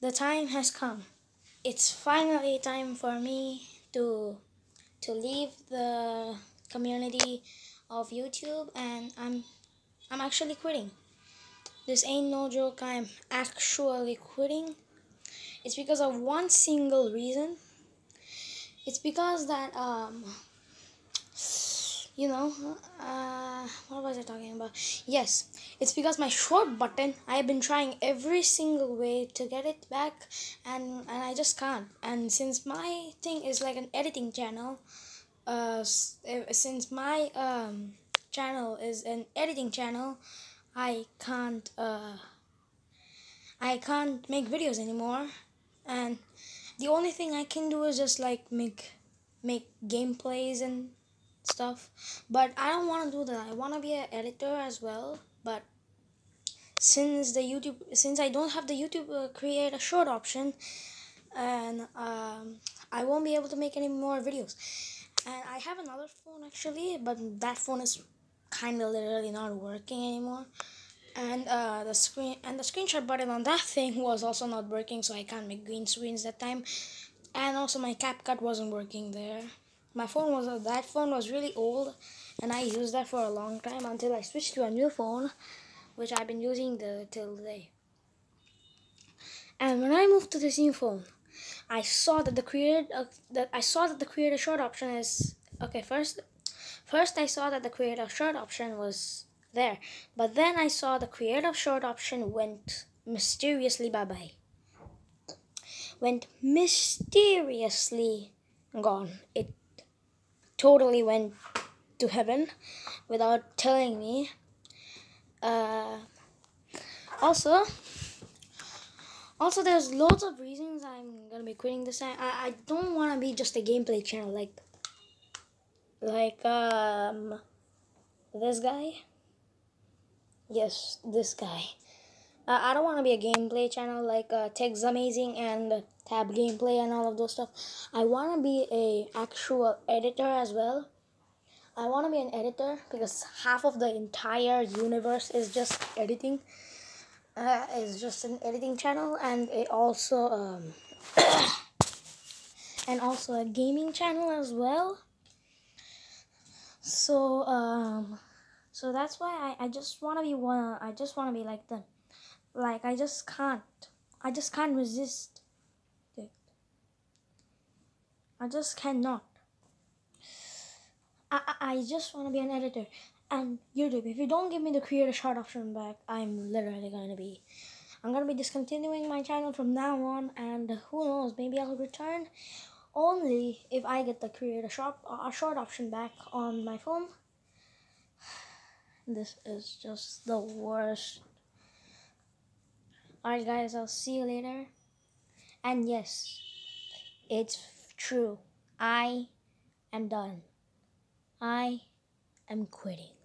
the time has come. It's finally time for me to to leave the community of YouTube and I'm I'm actually quitting. This ain't no joke, I'm actually quitting. It's because of one single reason. It's because that um you know uh, what was i talking about? Yes it's because my short button i've been trying every single way to get it back and and i just can't. And since my thing is like an editing channel uh since my um channel is an editing channel i can't uh i can't make videos anymore. And the only thing i can do is just like make make gameplays and stuff. But i don't want to do that. I want to be an editor as well. But since the youtube since i don't have the youtube uh, create a short option and um, i won't be able to make any more videos. And i have another phone actually but that phone is kind of literally not working anymore. And uh, the screen and the screenshot button on that thing was also not working so i can't make green screens that time. And also my CapCut wasn't working there my phone was uh, that phone was really old and I used that for a long time until I switched to a new phone which I've been using the till today. And when I moved to this new phone I saw that the created uh, that I saw that the create a short option is okay first first I saw that the create a short option was there but then I saw the create a short option went mysteriously bye bye went mysteriously gone. It totally went to heaven without telling me. Uh, also, also there's loads of reasons I'm gonna be quitting this. I I don't want to be just a gameplay channel like like um this guy. Yes, this guy. Uh, I don't want to be a gameplay channel like uh, Tex Amazing and Tab Gameplay and all of those stuff. I want to be a actual editor as well. I want to be an editor because half of the entire universe is just editing. Uh, just an editing channel and it also um, and also a gaming channel as well. So um, so that's why I, I just want to be one. I just want to be like them. Like I just can't. I just can't resist it. I just cannot. I, I, I just want to be an editor. And YouTube, if you don't give me the creator a short option back, I'm literally going to be... I'm going to be discontinuing my channel from now on. And who knows, maybe I'll return only if I get the create a short, a uh, short option back on my phone. This is just the worst Alright, guys, I'll see you later. And yes, it's true. I am done. I am quitting.